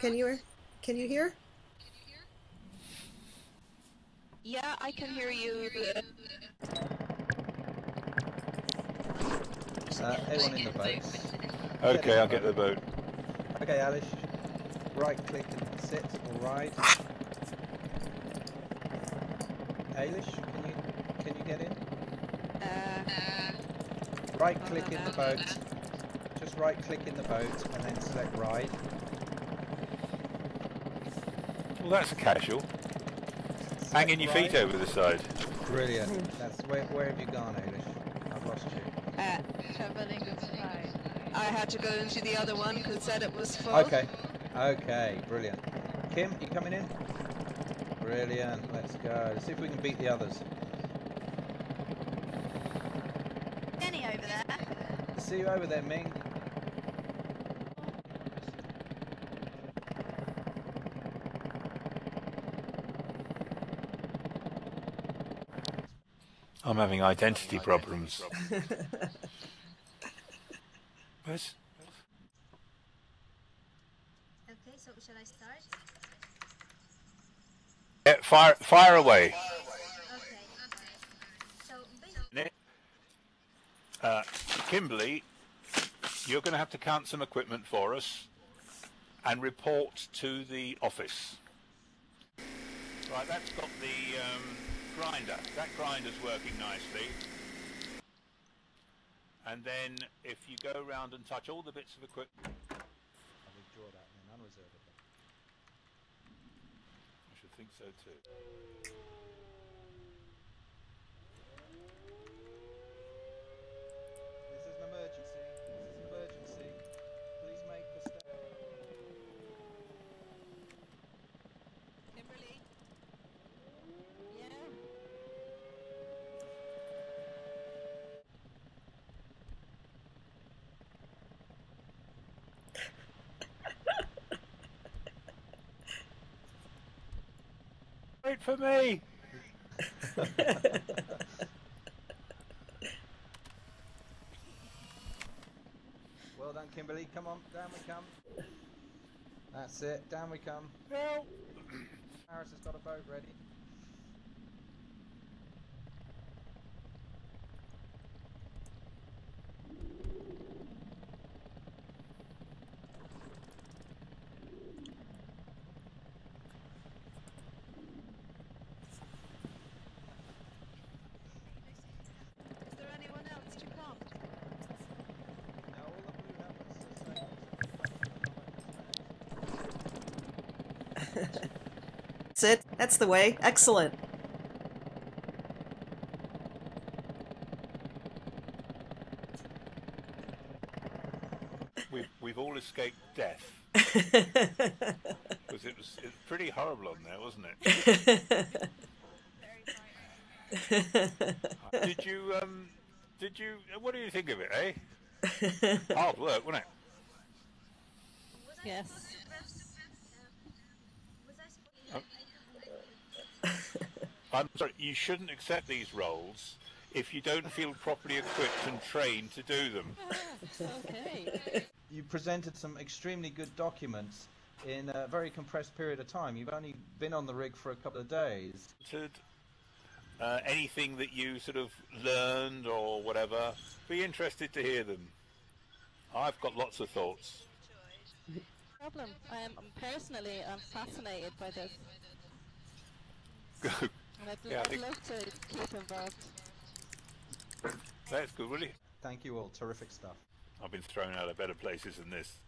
Can you can you hear? Yeah, I can hear you. Uh, everyone in the boat. Okay, I'll get the boat. Okay, Alice. Right click and sit or ride. Alish, can you can you get in? Uh, Right click in the boat. Just right click in the boat and then select ride. Well, that's a casual. Hanging your feet Right. over the side. Brilliant. That's where where have you gone, Alish? I've lost you. uh, Traveling inside. I had to go into the other one because said it was full. Okay. Okay, brilliant. Kim, you coming in? Brilliant. Let's go. Let's see if we can beat the others. Jenny over there. See you over there, Ming. I'm having identity problems. Where's... Okay, so shall I start? Yeah, fire, fire away. Okay, okay. So basically, Uh, Kimberly, you're going to have to count some equipment for us and report to the office. Right, that's got the um, grinder. That grinder's working nicely. And then if you go around and touch all the bits of equipment, I'll withdraw that then unreserve it. I should think so too. Wait for me! Well done, Kimberly. Come on, down we come. That's it. Down we come. Help! Harris has got a boat ready. That's it. That's the way. Excellent. We've, we've all escaped death. Because it was, it was pretty horrible on there, wasn't it? Did you, um, did you, what do you think of it, eh? Hard work, wasn't it? Yes. supposed to press? Uh, was I supposed? I'm sorry, you shouldn't accept these roles if you don't feel properly equipped and trained to do them. Okay. You presented some extremely good documents in a very compressed period of time. You've only been on the rig for a couple of days. Uh, anything that you sort of learned or whatever, be interested to hear them. I've got lots of thoughts. Problem. I am personally, I'm fascinated by this, Good. And I'd, Yeah, I I'd think- love to keep involved. That's good, really. Thank you all. Terrific stuff. I've been thrown out of better places than this.